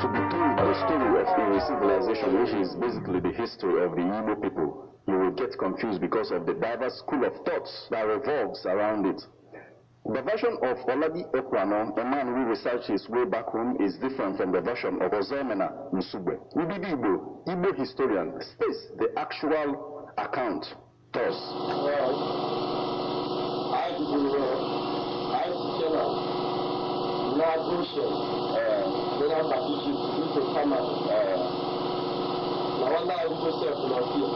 to be told the story of Eri civilization, which is basically the history of the Igbo people, you will get confused because of the diverse school of thoughts that revolves around it. The version of Olaudah Equiano, a man who researched his way back home, is different from the version of Ozemena Nsugbe. Ubidi Igbo, Igbo historian, states the actual account thus. Well, I uh, I not very partition need to come out na wọn náà ń gbèsè ẹkùnà fíè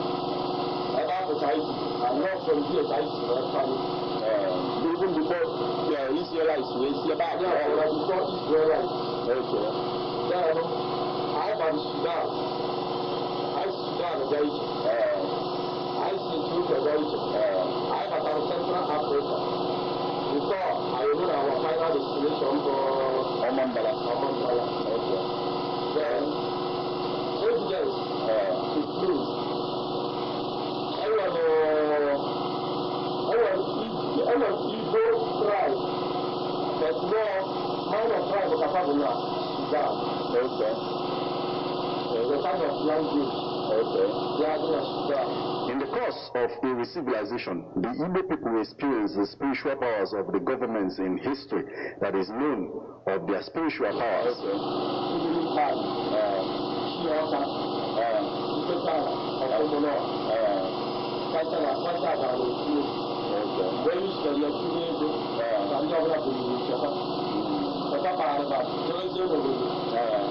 ẹ bá kò sáyé sí i'm not from here sáyé sí ẹ fà mí even before uh, israelites ní esi ẹ bá yà ọ ọ before israelites ẹ jẹ ẹ yà ọ i am sudan. I sudan ẹ bẹ́ẹ̀ i see through the very i central africa. Before i know our final destination man bala among bala okay then what else uh, is true our our our Igbo tribe but no man of tribe of Kapabula is that okay uh, the kind of language okay gathering of tribe In the course of Eri civilization, the Igbo people experienced the spiritual powers of the governments in history that is known of their spiritual powers. Uh,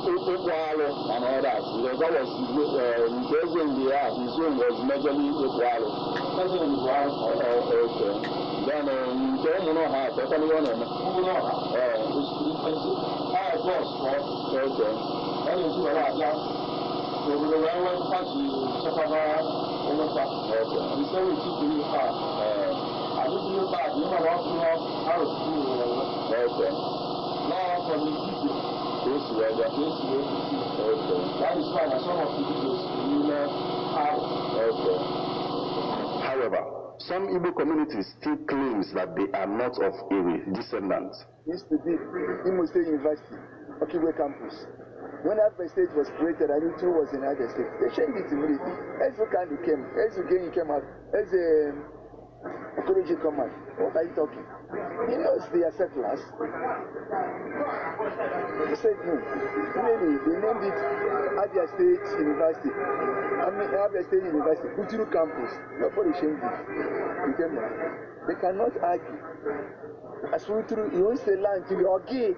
equal and others. Because that was uh, the reason they are, his own was majorly equal. That's what we have. Okay. Then, um, the woman or her, the family one, woman or her, uh, it's expensive. High cost, right? Okay. That is what I have. So, we will always touch you, check about over that. Okay. We say we keep you far. I just feel bad. You know, I want to know how to feel. Okay. Now, for the people. This weather. This weather. Okay. That is why some of the videos you know how. Okay. However, some Igbo communities still claims that they are not of Eri descendants. used to be Imo State University, Okigwe campus. When Abia State was created, I knew two was in Abia State. They changed it immediately. Ezu Kandi came, Ezu Genyi came out, Eze um, Okoroji come out. What are you talking? He knows they are settlers. He said no. Really, they named it Abia State University. I mean, Abia State University, Uturu campus. Nobody changed it. You get me? They cannot argue. As Uturu, he owns the land to the Ogi.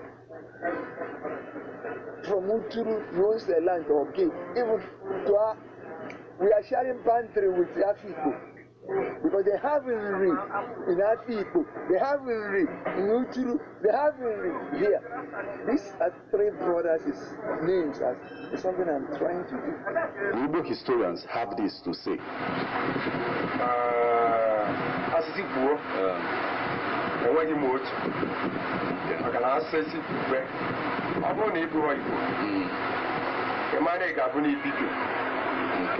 From Uturu, he owns the land to Ogi. Even to our, we are sharing boundary with Afipo. Because they have in ring in Afikpo, they have in ring in Uturu, they have in ring here. These are three brothers' names as is something I'm trying to do. The Igbo historians have this to say. Uh, asịsị kwuo enweghị uh, m otu. Maka na asịsị kwube ọ bụrụ na ị bụrụ igbo hmm. ị mara na ị ga-abụ na ibibi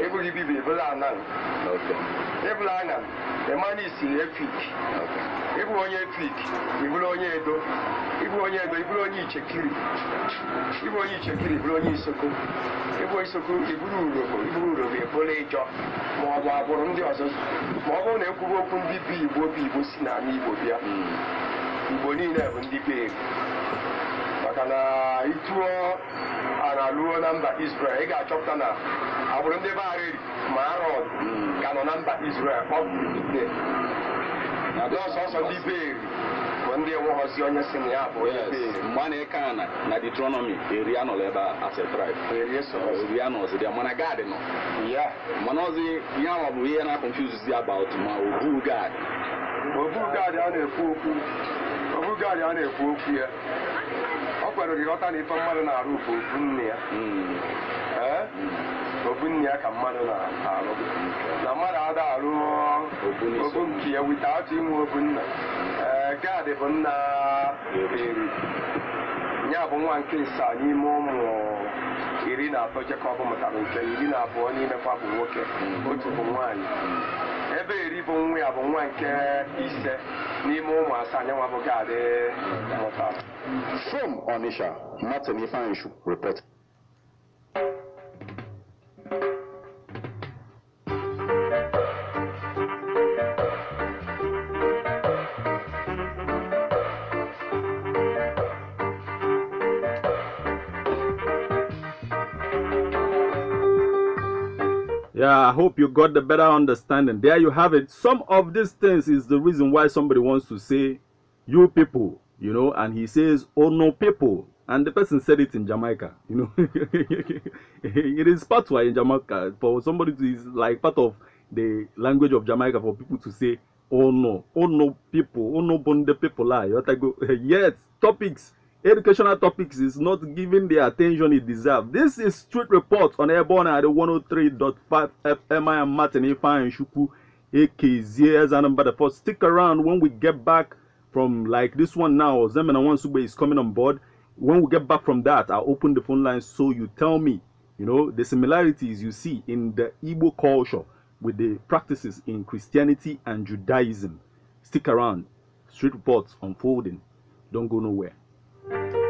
ịbụrụ ibibi ịbụla anan ịbụla anan ị mara na isi efik. Ịbụ onye efik ịbụrụ onye edo. Ịbụ onye edo ịbụrụ onye ichekiri. Ịbụ onye ichekiri ịbụrụ onye isoko. Ịbụ isoko ịbụrụ uroko ịbụrụ uroko ịbụrụ ịjọ. Ma ọ bụ agbụrụ ndị ọzọ. Ma ọ bụrụ na ekwuwe okwu ndị bi igbo bi igbo si n'ala igbo bịa. Igbo niile bụ ndị be ego maka na ịtụọ ana luo na mba israel ị ga-achọpụta na agbụrụ ndị arịrị ma arọd ka nọ na mba israel n'ọsọsọ ndị be eri bụ ndị enweghọzi onye si na ya bụ mgbe a na-eke a na na Deuteronomy. Eri anọla ebe a as a tribe. Eri anọzi dị mana gad nọ ya mana ọzi ahụ bụ ihe na-confuse about ma obu gad obu gaadị a na-ekwu okwu obu gaadị a na-ekwu okwu ya. Ọ kwere gị ghọta na ife mmadụ na-arụ bụ obu nne ya. Mm. Ee? obu nne ya ka mmadụ na-arụ na mmadụ ada arụ obu nke ya wita atụ inwe obu nna. Ee gaadị bụ nna eri ya bụ nwa nke nsa n'ime ụmụ iri na atọ Jekọb mụtara nke iri na abụọ n'imekwa bụ nwoke. Otu bụ nwaanyị. Ebe eri bụ nwa ya bụ nwa nke ise. N'ime ụmụ asaa nye nwa bụ gaadị mụtara From Onisha, Martin Ifanishu report. Yeah, I hope you got the better understanding. There you have it. Some of these things is the reason why somebody wants to say, you people, you know, and he says, oh no people. And the person said it in Jamaica, you know. it is part patois in Jamaica for somebody to is like part of the language of Jamaica for people to say, oh no, oh no people, oh no bonde people lie. Yes, topics educational topics is not given the attention it deserves. This is Street Report on Airborne at 103.5 FM. I am Martin Ifeanyichukwu, AKZ as number the first. Stick around when we get back from like this one now. Zemina Wansube is coming on board. When we get back from that, I'll open the phone line so you tell me, you know, the similarities you see in the Igbo culture with the practices in Christianity and Judaism. Stick around. Street Reports unfolding. Don't go nowhere. Thank you.